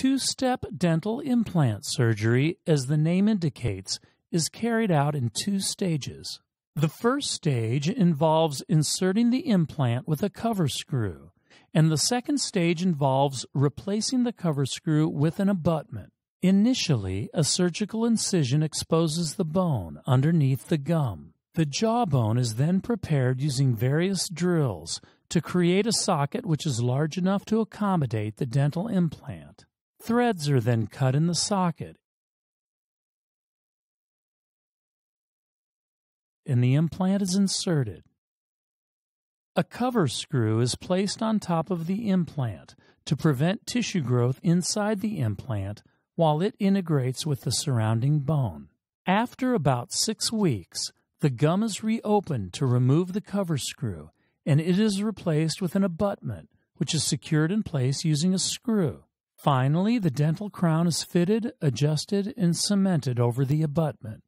Two step dental implant surgery, as the name indicates, is carried out in two stages. The first stage involves inserting the implant with a cover screw, and the second stage involves replacing the cover screw with an abutment. Initially, a surgical incision exposes the bone underneath the gum. The jawbone is then prepared using various drills to create a socket which is large enough to accommodate the dental implant. Threads are then cut in the socket and the implant is inserted. A cover screw is placed on top of the implant to prevent tissue growth inside the implant while it integrates with the surrounding bone. After about six weeks, the gum is reopened to remove the cover screw and it is replaced with an abutment which is secured in place using a screw. Finally, the dental crown is fitted, adjusted, and cemented over the abutment.